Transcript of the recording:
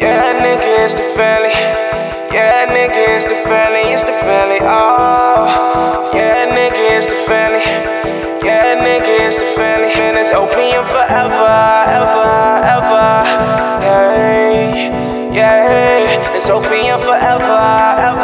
Yeah, nigga, it's the family. Yeah, nigga, it's the family. It's the family. Oh, yeah, nigga, it's the family. Yeah, nigga, it's the family. Man, it's open forever, ever, ever. Yeah. yeah, it's open forever, ever.